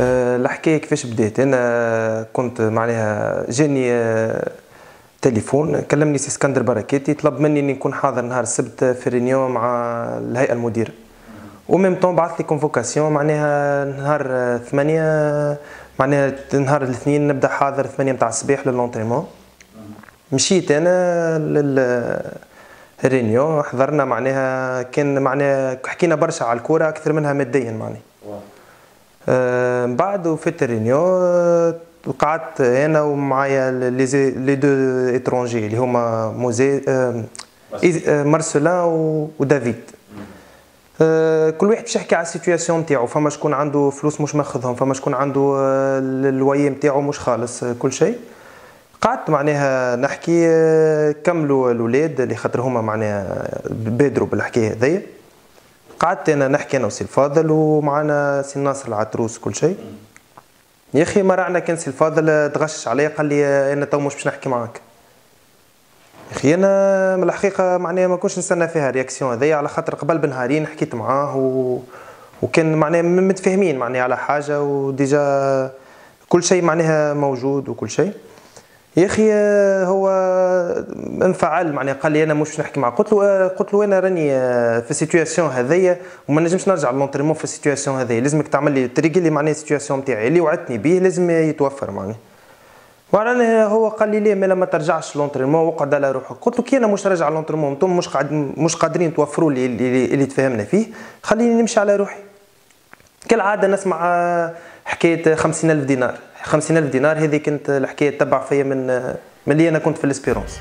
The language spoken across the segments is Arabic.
الحكاية كيفاش بدات أنا كنت معناها جاني آه، تليفون كلمني سي اسكندر بركاتي طلب مني إني نكون حاضر نهار السبت في réunion مع الهيئة المديرة. و même temps بعث لي convocation معناها نهار ثمانية معناها نهار الاثنين نبدأ حاضر ثمانية نتاع الصباح لل entraînement مشيت أنا لل réunion حضرنا معناها كان معناها حكينا برشا على الكورة أكثر منها ماديا معناها. آه، من بعد وفات ال réunion قعدت أنا ومعايا les deux étrangers اللي هما موزي آه، آه، مارسلان ودافيد. كل واحد باش يحكي على ال situation نتاعو فما شكون عنده فلوس مش ماخذهم فما شكون عنده الوايي نتاعو مش خالص كل شيء. قعدت معناها نحكي كملوا الاولاد اللي خاطر هما معناها بادروا بالحكاية هذيا. قعدت أنا نحكي أنا وسي الفاضل ومعنا سي ناصر العتروس كل شيء. يا أخي مرعنا كان سي الفاضل تغشش عليا قال لي أنا تو مش باش نحكي معاك. يا أخي أنا من الحقيقة معناها ما كنتش نستنى فيها réaction هذيا على خاطر قبل بنهارين حكيت معاه و... وكان معناها متفاهمين معناها على حاجة و déjà كل شيء معناها موجود وكل شيء. يا أخي هو انفعل معناها قال لي أنا مش نحكي معاه. قلت له قلت له أنا راني في la situation هذيا وما نجمش نرجع l'entraînement في la situation هذيا لازمك تعمل لي تريقل لي معناها la situation نتاعي. اللي وعدتني به لازم يتوفر معناها. وأنا هو قال لي ليه ما لما ترجعش l'entraînement وقعد على روحك قلت له كي أنا مش راجع l'entraînement أنتم مش قاعد مش قادرين توفروا لي اللي, اللي تفاهمنا فيه. خليني نمشي على روحي. كالعادة نسمع حكاية خمسين ألف دينار. خمسين ألف دينار هذه كانت الحكاية تبع فيا من من اللي أنا كنت في الإسبيرونس.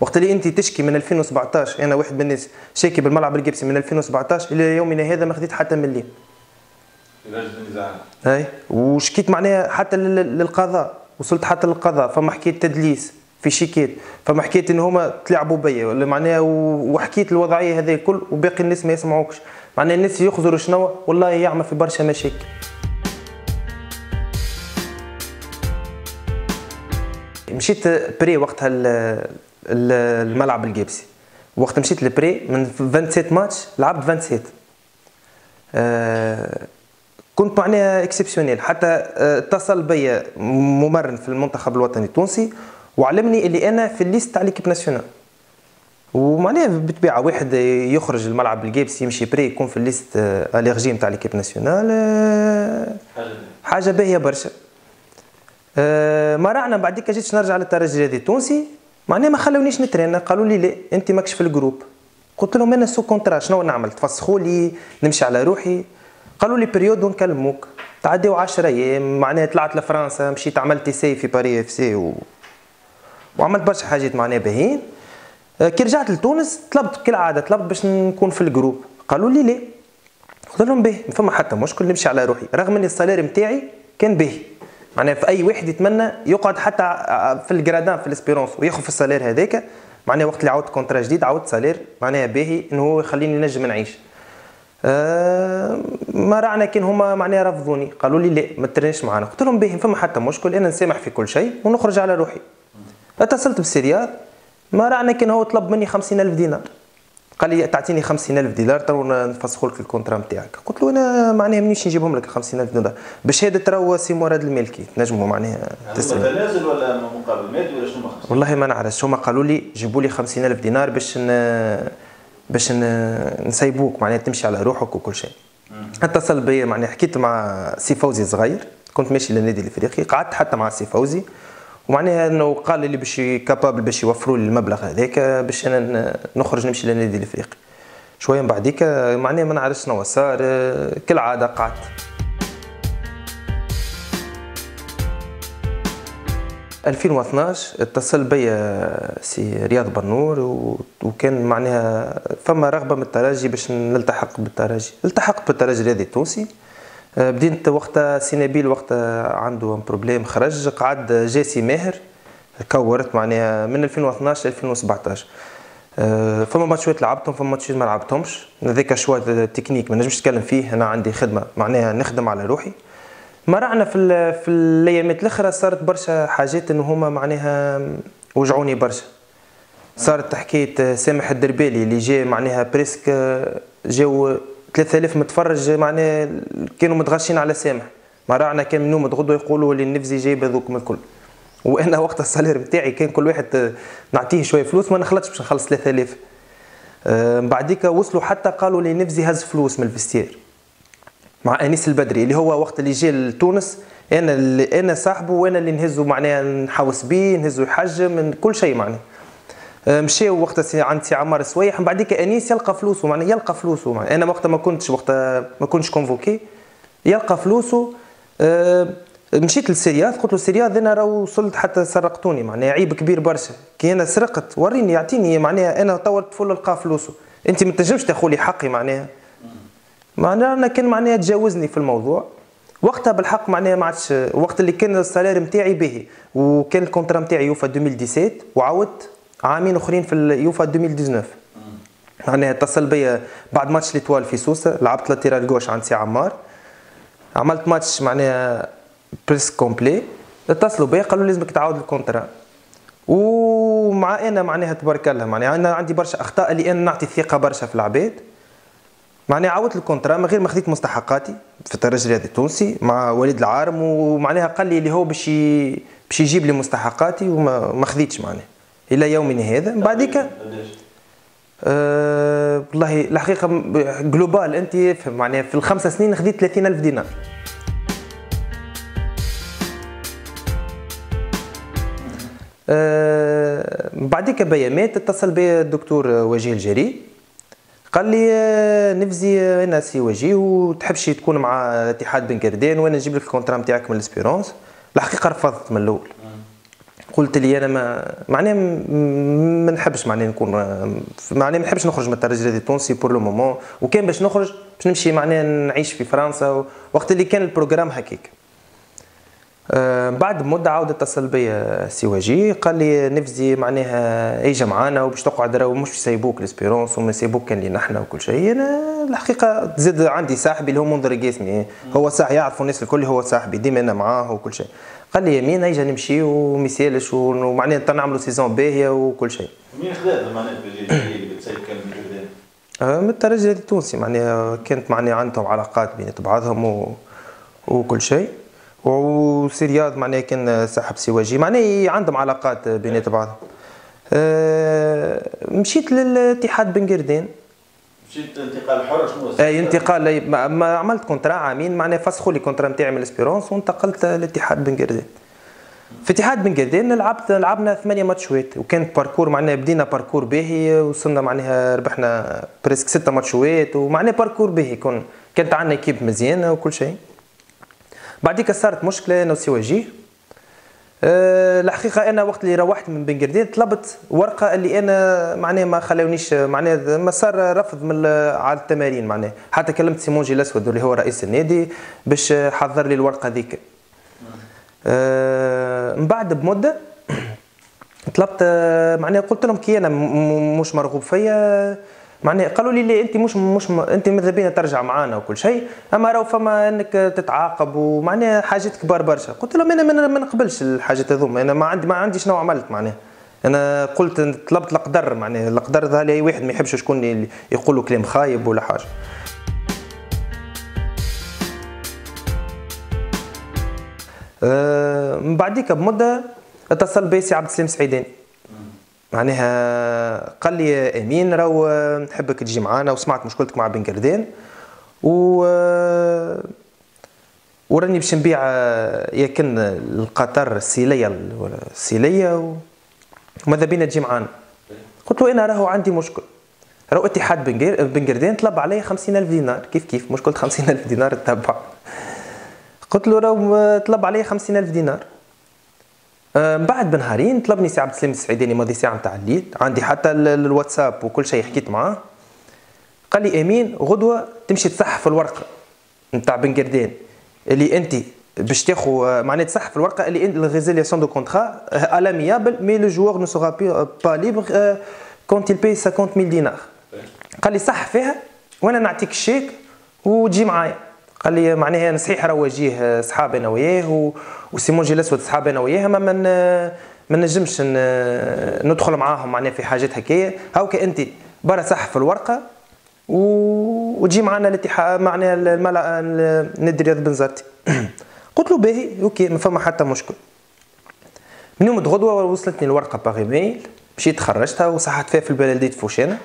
وقت اللي انت تشكي من 2017 أنا واحد من الناس شاكي بالملعب القبسي من 2017 إلى يومنا هذا ما خديت حتى مليم اي وشكيت معناها حتى للقضاء. وصلت حتى للقضاء فما حكاية تدليس في شيكات. فما حكيت إن هما تلعبوا بيا ولا معناها وحكيت الوضعية هذه الكل وباقي الناس ما يسمعوكش. معناها الناس يخزروا شنو؟ والله يعمل في برشا مشاكل. مشيت بري وقتها الملعب القابسي وقت مشيت لبري من 27 ماتش لعبت 27 أه كنت معناها exceptionnel حتى آه، اتصل بيا ممرن في المنتخب الوطني التونسي وعلمني اللي أنا في la liste تاع l'équipe nationale. ومعناها بالطبيعة واحد يخرج الملعب القابسي يمشي بري يكون في la liste élargie نتاع l'équipe nationale حاجة باهية برشا. آه، ما رعنا بعديك جيت نرجع للترجي الرياضي التونسي معناها ما خلونيش نتريني قالوا لي لا أنت ماكش في groupe ال. قلت لهم أنا sous contrat شنو نعمل؟ تفسخوا لي نمشي على روحي. قالوا لي période ونكلموك. تعديو 10 أيام معناها طلعت لفرنسا مشيت عملت essai في Paris FC و... وعملت برشا حاجات معناها باهيين. آه، كي رجعت لتونس طلبت كالعادة طلبت باش نكون في ال groupe. قالوا لي ليه؟ قلت لهم باهي ما فما حتى مشكل نمشي على روحي. رغم إن ال salaire نتاعي كان باهي معناها في أي واحد يتمنى يقعد حتى في ال gradins في ال Espérance وياخذ في ال salaire هذاك. معناها وقت اللي عاودت contrat جديد عاودت salaire معناها باهي إنه هو يخليني نجم نعيش. أه ما رعنا كان هما معناها رفضوني. قالوا لي لا ما ترينيش معنا قلت لهم باهي فما حتى مشكل أنا نسامح في كل شيء ونخرج على روحي. اتصلت بالسيريال ما رعنا كان هو طلب مني خمسين ألف دينار. قال لي تعطيني خمسين ألف دينار تو نفسخوا لك الكونترا نتاعك قلت له أنا معناها مانيش نجيبهم لك خمسين ألف دينار. بشهادة ترى سي مراد الملكي تنجموا معناها تسلم تنازل ولا مقابل مادي ولا شنو والله ما نعرفش هما قالوا لي جيبوا لي خمسين ألف دينار باش باش نسيبوك معناها تمشي على روحك وكل شيء. اتصل بي معناها حكيت مع سي فوزي صغير كنت ماشي للنادي الإفريقي قعدت حتى مع سي فوزي. ومعناها إنه قال لي باش capable باش يوفروا لي المبلغ هذاك باش أنا نخرج نمشي للنادي الإفريقي. شوية من بعديك معناها ما نعرفش شنو صار كالعادة قعدت 2012 اتصل بيا سي رياض بنور وكان معناها فما رغبة من الترجي باش نلتحق بالترجي التحقت بالترجي الرياضي التونسي آه، بديت وقتها سي نبيل وقتها عنده problème خرج قعد جا سي ماهر كنزاري معناها من 2012 ل 2017 فما matchات لعبتهم فما matchات ما لعبتهمش. هذاك شوية تكنيك ما نجمش نتكلم فيه أنا عندي خدمة معناها نخدم على روحي. مرعنا في في الأيامات الأخرى صارت برشا حاجات إنه هما معناها وجعوني برشا. صارت حكاية سامح الدربالي اللي جا معناها presque جاو 3000 متفرج معناها كانوا متغشين على سامح ما راعنا كان من نوم غدوه يقولوا اللي النفزي جايب هذوك الكل. وأنا وقت السالير بتاعي كان كل واحد نعطيه شوية فلوس ما نخلطش باش نخلص 3000 آه، بعديك وصلوا حتى قالوا لي نفزي هز فلوس من الفستير. مع أنيس البدري اللي هو وقت اللي جا لتونس أنا اللي أنا صاحبه وأنا اللي نهزه معناها نحوس بيه نهزه يحجم من كل شيء معناها آه، مشاو وقت عند سي عمار السويح من بعديك أنيس يلقى فلوسه معناها يلقى فلوسه معناها. أنا وقتها ما كنتش وقتها ما كنتش convoqué يلقى فلوسه. أه مشيت للسي رياض قلت له سي رياض أنا راه وصلت حتى سرقتوني معناها عيب كبير برشا. كي أنا سرقت وريني يعطيني معناها أنا توا الطفل لقى فلوسه. أنت ما تنجمش تاخذ لي حقي معناها. معناها أنا كان معناها تجاوزني في الموضوع. وقتها بالحق معناها ما عادش وقت اللي كان ال salaire نتاعي باهي. وكان ال contrat نتاعي يوفى 2017 وعاودت. عامين أخرين في اليوفى 2019 معناها اتصل بيا بعد match l'Étoile في سوسه لعبت latéral gauche عند سي عمار. عملت ماتش معناها presque complet اتصلوا بيا قالوا لازمك تعاود ال contrat. ومع أنا معناها تبارك الله معناها أنا عندي برشا أخطاء اللي أنا نعطي ثقة برشا في العباد. معناها عاودت ال contrat من غير ما خذيت مستحقاتي في الترجي الرياضي التونسي مع وليد العارم ومعناها قال لي اللي هو باش باش يجيب لي مستحقاتي وما ما خذيتش معناها. إلى يومنا هذا. من بعديك أه والله الحقيقة globalement معناها في الخمس سنين خذيت 30000 دينار. أه بعديك بيامات اتصل بي الدكتور وجيه الجريء. قال لي آه، نفزي أنا سي وجيه وتحبش تكون مع اتحاد بن كردان وأنا نجيب لك ال contrat نتاعك من ال Espérance. الحقيقة رفضت من الأول. قلت لي أنا ما معناها ما نحبش معناها نكون معناها ما نحبش نخرج من الترجي التونسي pour le moment وكان باش نخرج باش نمشي معناها نعيش في فرنسا وقت اللي كان ال programme هكاك. آه، بعد مدة عاود اتصل بيا سي وجيه قال لي نفزي معناها اجا معانا وباش تقعد راهو مش يسيبوك l'Espérance وما يسيبوك كان لينا إحنا وكل شيء. أنا الحقيقة زاد عندي صاحبي اللي هو منذر قاسمي. هو صح يعرفوا الناس الكل هو صاحبي ديما أنا معاه وكل شيء. قال لي يمين اجا نمشي وما يسالش ومعناها نعملوا سيزون باهية وكل شيء. مين خذا معناها اللي بتسيب كان آه، من الترجي التونسي معناها كانت معناها عندهم علاقات بين بعضهم و... وكل شيء. وسي رياض معناها كان صاحب سواجي معناها عندهم علاقات بينات بعضهم أه مشيت للاتحاد بن قردان مشيت انتقال حر شنو أي انتقال ما عملت contrat عامين. معناها فسخوا لي contrat نتاعي من الاسبيرونس وانتقلت للاتحاد بن قردان في اتحاد بن قردان لعبت لعبنا ثمانية ماتشوات وكانت parcours معناها بدينا parcours باهي وصلنا معناها ربحنا presque ستة ماتشوات ومعناها parcours باهي كون كانت عندنا équipe مزيانة وكل شيء. بعديك صارت مشكلة أنا وسي وجيه أه الحقيقة أنا وقت اللي روحت من بن قردان طلبت ورقة اللي أنا معناها ما خلاونيش معناها ما صار رفض من على التمارين معناها. حتى كلمت سيمون جي الاسود اللي هو رئيس النادي باش حضر لي الورقة ذيك. أه من بعد بمدة طلبت معناها قلت لهم كي أنا مش مرغوب فيا معناها قالوا لي لا أنت مش مش. أنت ماذا بينا ترجع معانا وكل شيء. أما راهو فما إنك تتعاقب ومعناها حاجات كبار برشا. قلت لهم أنا ما نقبلش الحاجات هذوما. أنا ما عندي ما عندي شنو عملت معناها. أنا قلت طلبت القدر معناها. القدر ذا اي واحد ما يحبش شكون يقول كلام خايب ولا حاجة. أه من بعديك بمدة اتصل بي سي عبد السلام سعيداني. معناها قال لي أمين راهو نحبك تجي معانا. وسمعت مشكلتك مع بن قردان و وراني باش نبيع ياكن القطر السيلية السيلية وماذا بينا تجي معانا؟ قلت له إنا راهو عندي مشكل. راهو اتحاد بن قردان طلب علي خمسين ألف دينار. كيف كيف؟ مشكل خمسين ألف دينار تتبع. قلت له راهو طلب علي خمسين ألف دينار. من بعد بنهارين طلبني سي عبد السلام السعيداني ماضي ساعه نتاع الليل عندي حتى الواتساب وكل شيء حكيت معاه. قال لي أمين غدوة تمشي تصحح الورقة. نتاع بن قردان اللي أنت باش تاخذ آه، معناتها تصحح في الورقة اللي أنت résiliation de contrat l'amiable mais le joueur ne sera pas libre quand il paye 50000 دينار قال لي صح فيها وأنا نعطيك الشيك وتجي معايا. قال لي معناها صحيح راه وجيه صحاب أنا وياه وسيمون جي الاسود صحاب أنا وياه أما من ما نجمش ندخل معاهم معناها في حاجات هكايا. هاوكا أنت برا صح في الورقة و... وتجي معنا الاتحاد معناها الملا نادي الرياضي البنزرتي قلت له باهي OK ما فما حتى مشكل. من يوم غدوه وصلتني الورقة par mail مشيت خرجتها وصحت فيها في البلدية فوشانه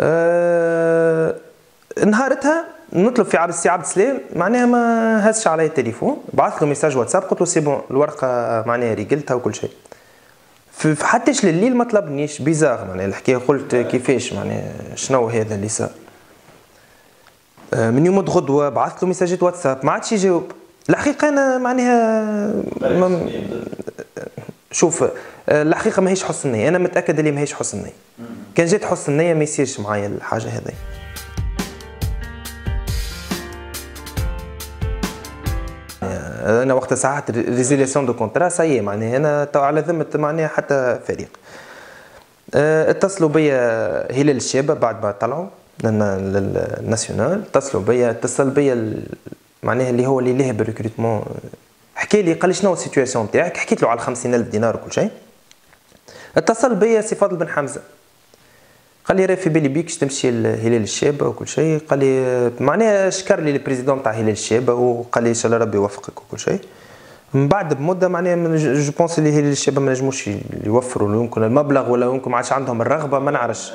أه نهارتها نطلب في عبد السي عبد السلام معناها ما هزش علي التليفون. بعث له message واتساب قلت له c'est bon الورقة معناها ريقلتها وكل شيء. حتىش لليل ما طلبنيش بيزار معناها الحكاية قلت كيفاش معناها شنو هذا اللي صار. آه، من يوم غدوه بعثت له ميساجات واتساب ما عادش يجاوب. الحقيقة أنا معناها شوف آه، الحقيقة ماهيش حسن نية أنا متأكد اللي ماهيش حسن نية. كان جات حسن نية ما يصيرش معايا الحاجة هذه أنا وقت ساعات résiliation de contrat ça y est معناها أنا على ذمة معناها حتى فريق. آه، اتصلوا بيا هلال الشابه بعد ما طلعوا لل nationale. اتصلوا بيا اتصل بيا معناها اللي هو اللي ليه بال recrutement حكى لي قال لي شنو ال situation تاعك حكيت له على 50000 دينار وكل شيء. اتصل بيا سي فاضل بن حمزة. قال لي راه في بالي بيك تمشي لهلال الشابه وكل شيء. قال لي معناها شكر لي ال président تاع هلال الشابه وقال لي إن شاء الله ربي يوفقك وكل شيء. من بعد بمدة معناها جو بونس اللي هلال الشابه ما نجموش يوفروا يمكن المبلغ ولا يمكن ما عادش عندهم الرغبة ما نعرفش.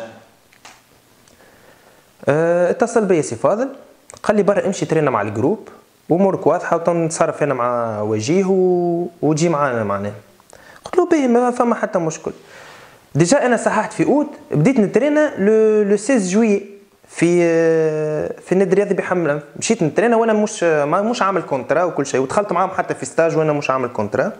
آه اتصل بيا سي فاضل قال لي برا امشي ترينا مع ال groupe وامورك واضحة ونتصرف أنا مع وجيه وتجي معانا معناها. قلت له باهي ما فما حتى مشكل. déjà أنا صححت في أوت بديت نترينا le le 16 juillet في في النادي الرياضي بحمل مشيت نترينا وأنا مش مش عامل contrat وكل شيء. ودخلت معاهم حتى في stage وأنا مش عامل contrat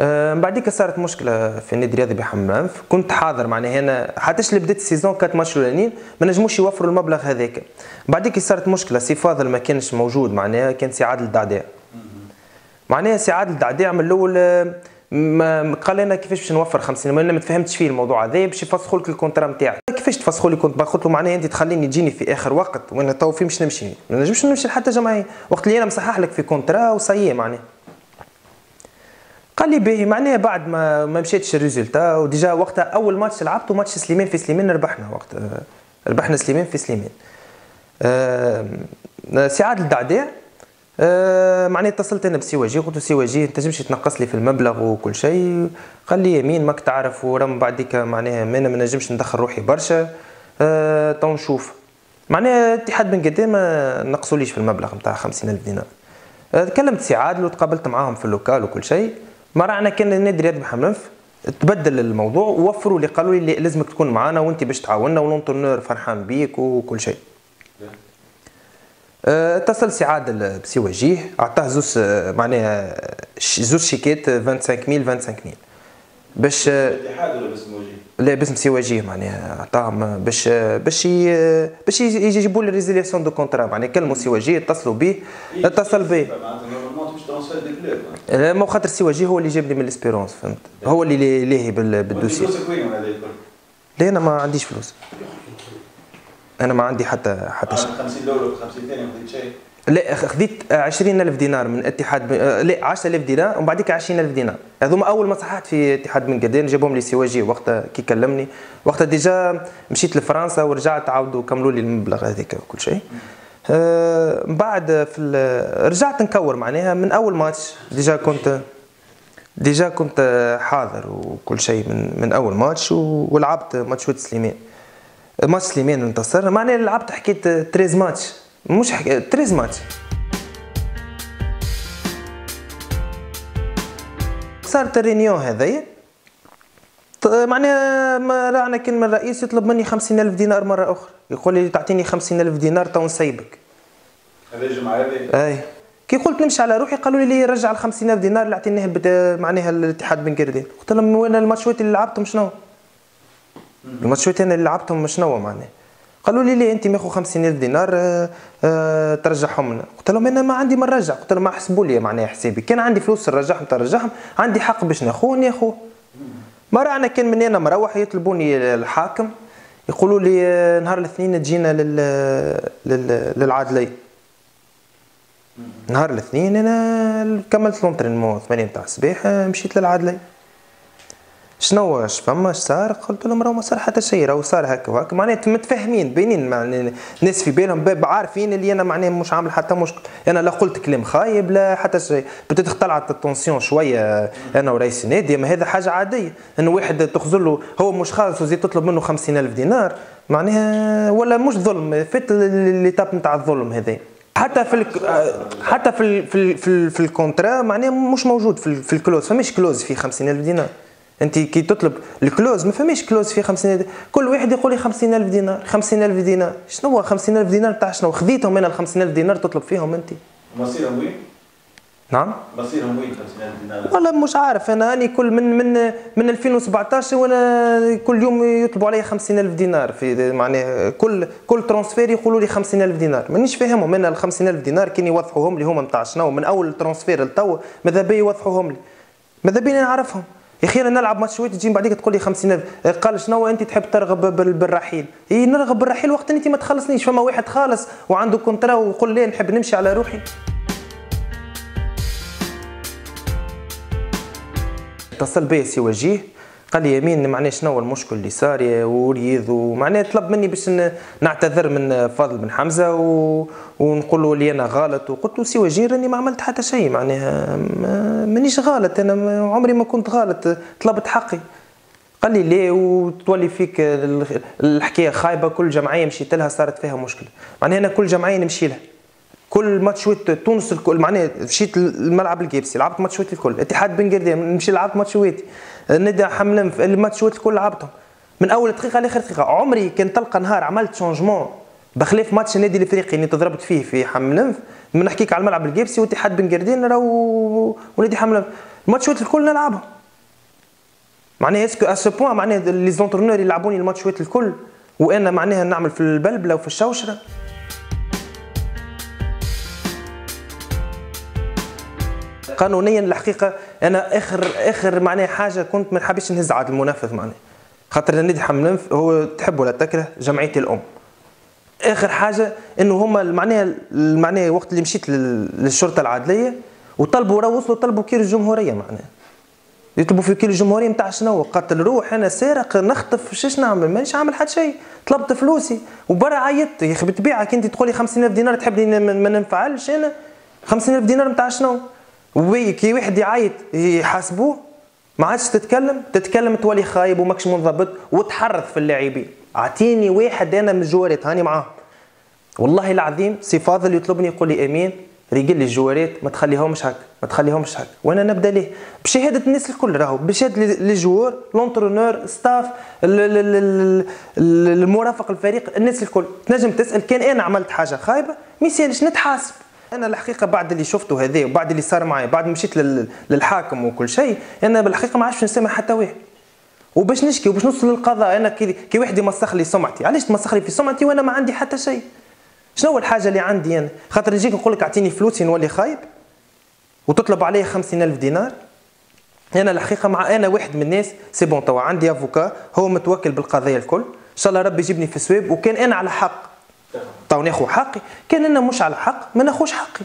آه، من بعديك صارت مشكلة في النادي الرياضي بحمام الأنف كنت حاضر معناها هنا. حتىش اللي بديت ال saison كانت ماتش الأولانيين ما نجموش يوفروا المبلغ هذاك. بعديك صارت مشكلة. سي فاضل ما كانش موجود معناها كان سي عادل الدعداع معناها سي عادل الدعداع من الأول ما قال لنا كيفاش باش نوفر 50 أنا ما تفهمتش فيه الموضوع هذا باش يفسخوا لك ال contrat نتاعك كيفاش تفسخوا لي كنت قلت له معناها أنت تخليني تجيني في آخر وقت وأنا تو في مش نمشي. ما نجمش نمشي لحتى جمعيه وقت اللي أنا مصحح لك في contrat و ça y est معناها. قال لي باهي معناها بعد ما ما مشيتش ال résultat و déjà وقتها أول ماتش لعبته ماتش سليمان في سليمان ربحنا وقت ربحنا سليمان في سليمان. أه سي عادل أه معني اتصلت أنا بسي وجيه قلت سي وجيه أنت تمشي تنقص لي في المبلغ وكل شيء قال لي يمين ماك تعرف ورا من بعديك معناها ما أنا ما نجمش ندخل روحي برشا. أه تو نشوف معناها اتحاد بن قردان نقصوليش في المبلغ نتاع 50000 دينار. كلمت سي عادل وتقابلت معاهم في ال local وكل شيء. ما رانا كان النادي رياض بحملنف تبدل الموضوع ووفروا لي قالوا لي لازمك تكون معنا وأنت باش تعاوننا و l'entraîneur فرحان بيك وكل شيء. آه، اتصل سي عادل بسي وجيه عطاه زوز آه، معناها زوز شيكات 25000 25000 باش وجيه؟ لا باسم سي وجيه معناها عطاهم باش باش باش يجيبوا لي résiliation de contrat معناها كلموا سي وجيه اتصلوا به اتصل به ما خاطر سي وجيه هو اللي جابني من الاسبيرونس فهمت؟ هو اللي لاهي بال dossier لا أنا ما عنديش فلوس. أنا ما عندي حتى حتى شيء. 50 دولار 50 ثاني ما خديت شيء. لا خذيت 20000 دينار من اتحاد ب... لا 10000 دينار ومن بعديك 20000 دينار. هذوما أول ما صححت في اتحاد بن قردان جابهم لي سي وجيه وقتها كي كلمني. وقتها déjà مشيت لفرنسا ورجعت عاودوا كملوا لي المبلغ هذاك وكل شيء. آه بعد في رجعت نكور معناها من أول ماتش. déjà كنت déjà كنت حاضر وكل شيء من من أول ماتش ولعبت ماتش ود سليمان ماتش سليمان انتصر. معناها لعبت حكيت 13 ماتش. مش حكي 13 ماتش. صارت ال réunion هذايا. معناها ما رانا كان من الرئيس يطلب مني خمسين ألف دينار مرة أخرى. يقول لي تعطيني خمسين ألف دينار تو نسيبك. هذا الجمعة هذه؟ أي. كي قلت نمشي على روحي قالوا لي رجع ال 50000 دينار اللي عطيناه معناها الاتحاد بن قردان قلت لهم وين الماتشات اللي لعبتهم شنو؟ الماتشات أنا اللي لعبتهم شنو معناها؟ قالوا لي ليه انت ماخذ 50000 دينار آه آه ترجعهم لنا قلت لهم أنا ما عندي ما نرجع. قلت لهم ما حسبوا لي معناها حسابي. كان عندي فلوس نرجعهم ترجعهم عندي حق باش ناخذ ناخذ مرة أنا كان من هنا مروح يطلبوني الحاكم يقولوا لي نهار الاثنين تجينا لل, لل... للعادليه نهار الاثنين أنا كملت لونترينمون 8 نتاع الصباح مشيت للعدليه شنو اش فما صار قلت لهم راه ما صار حتى شيء راهو صار هكا. وهكا معناها متفاهمين باينين معناها الناس في بالهم عارفين اللي أنا معناها مش عامل حتى مشكل أنا لا قلت كلام خايب لا حتى شيء بتت طلعت ال tension شوية أنا ورئيس النادي ما هذا حاجة عادية. انه واحد تخزر له هو مش خالص وزيد تطلب منه خمسين ألف دينار. معناها ولا مش ظلم فات l'étape نتاع الظلم هذا. حتى في حتى في في في, في ال contrat معناها مش موجود في, في ال clause. فماش clause فيه 50000 دينار. انت كي تطلب ال clause ما فماش clause فيه 50000 كل واحد يقول لي 50000 دينار 50000 دينار. شنو هو 50000 دينار تاع شنو؟ خذيتهم أنا ال 50000 دينار تطلب فيهم انت مصيرهم وين؟ نعم. مصيرهم وين 50000 دينار؟ والله مش عارف أنا أني كل من من من 2017 وأنا كل يوم يطلبوا علي 50000 دينار في معناها كل كل transfert يقولوا لي 50000 دينار. مانيش فاهمهم أنا ال 50000 دينار كان يوضحوهم لي هما نتاع شنو؟ من أول transfert لتو ماذا بيا يوضحوهم لي؟ ماذا بيا نعرفهم؟ يا أخي أنا نلعب ماتشوات تجي بعديك تقول لي 50000 قال شنو أنت تحب ترغب بالرحيل؟ اي نرغب بالرحيل وقت أنت ما تخلصنيش فما واحد خالص وعنده contrat ويقول لي نحب نمشي على روحي. اتصل بي سي وجيه. قال لي يمين معناه شنو المشكل اللي صار يا وريض ومعناه طلب مني باش نعتذر من فاضل بن حمزة و... ونقول له اللي أنا غلط. وقلت له سي وجيه راني ما عملت حتى شيء. معناها مانيش غلط. أنا عمري ما كنت غلط. طلبت حقي. قال لي ليه؟ وتولي فيك الحكاية خايبة. كل جمعية مشيت لها صارت فيها مشكلة. معناها أنا كل جمعية نمشي لها. كل ماتشوات تونس الكل معناها مشيت الملعب الجيبسي لعبت ماتشوات الكل. اتحاد بن قردان نمشي لعبت ماتشواتي ندى حملم الماتشوات الكل لعبتهم من أول دقيقة لآخر دقيقة عمري كان تلقى نهار عملت changement بخلاف ماتش النادي الإفريقي اللي تضربت فيه في حملنف من نحكيك على الملعب الجيبسي واتحاد بن قردان راهو ونادي حمام الأنف الماتشوات الكل نلعبهم. معناها est-ce que à ce point معناها les entraîneurs يلعبوني الماتشوات الكل وأنا معناها نعمل في البلبلة وفي الشوشرة. قانونيا الحقيقة أنا اخر آخر معناها حاجة كنت ما نحبش نهز عاد المنفذ معناها. خاطر النادي حمل هو تحب ولا تكره جمعية الأم. آخر حاجة إنه هما معناها معناها وقت اللي مشيت للشرطة العدليه وطلبوا راه وصلوا طلبوا كيلو الجمهورية معناها. يطلبوا في كيلو الجمهورية نتاع شنو؟ قتل روح أنا سارق نخطف شش نعمل؟ مانيش عامل حتى شيء. طلبت فلوسي وبرا عيطت. يا أخي بالطبيعه كنت تقول لي 50000 دينار تحبني ما ننفعلش أنا؟ 50000 دينار نتاع شنو؟ وي كي واحد يعيط يحاسبوه ما عادش تتكلم تتكلم تولي خايب وماكش منضبط وتحرث في اللاعبين أعطيني واحد أنا من الجوارات هاني معاه. والله العظيم سي فاضل يطلبني يقول لي أمين رجل لي ما تخليهمش هكا ما تخليهمش هكا. وأنا نبدأ ليه؟ بشهادة الناس الكل راهو بشهادة les joueurs l'entraîneur staff المرافق الفريق الناس الكل. تنجم تسأل كان أنا عملت حاجة خايبة؟ ما يسالش نتحاسب أنا الحقيقة بعد اللي شفته هذا وبعد اللي صار معي بعد مشيت للحاكم وكل شيء أنا بالحقيقة ما عادش نسمع حتى واحد. وباش نشكي وباش نوصل للقضاء أنا كي, كي واحد يمسخ لي سمعتي. علاش تمسخ لي في سمعتي وأنا ما عندي حتى شيء؟ شنو هو الحاجة اللي عندي أنا؟ خاطر يجيك نقول لك أعطيني فلوسي نولي خايب؟ وتطلب علي خمسين ألف دينار؟ أنا الحقيقة مع أنا واحد من الناس c'est bon توا عندي avocat هو متوكل بالقضايا الكل. إن شاء الله ربي يجيبني في سواب وكان أنا على حق. تو ناخذ حقي. كان أنا مش على حق ما ناخذش حقي.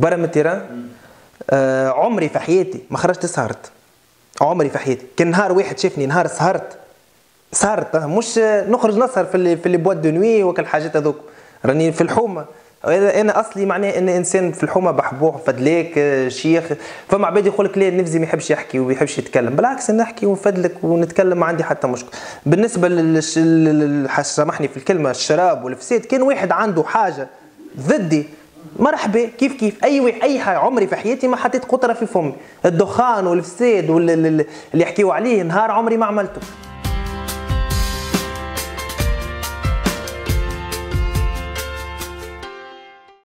برا من ال terrain آه عمري في حياتي ما خرجت سهرت. عمري في حياتي. كان نهار واحد شافني نهار سهرت. سهرت مش نخرج نسهر في les في les boîtes de nuit وكل الحاجات هذوك. راني في الحومة. أنا أصلي معناه ان إنسان في الحومة بحبوح فدلاك آه، شيخ. فما عباد يقول لك النفزي ما يحبش يحكي وما يحبش يتكلم؟ بالعكس نحكي ونفدلك ونتكلم ما عندي حتى مشكل بالنسبة لل سامحني في الكلمة الشراب والفساد كان واحد عنده حاجة ضدي مرحبا كيف كيف؟ أي أي حاجة عمري في حياتي ما حطيت قطرة في فمي. الدخان والفساد واللي يحكيوا عليه نهار عمري ما عملته.